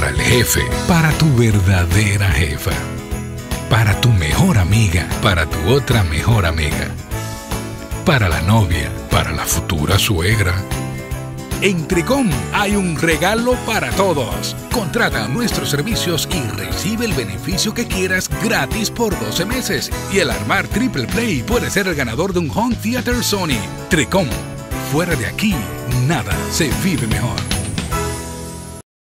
Para el jefe, para tu verdadera jefa. Para tu mejor amiga, para tu otra mejor amiga. Para la novia, para la futura suegra. En Tricom hay un regalo para todos. Contrata nuestros servicios y recibe el beneficio que quieras gratis por 12 meses. Y el armar Triple Play puede ser el ganador de un Home Theater Sony. Tricom. Fuera de aquí, nada se vive mejor.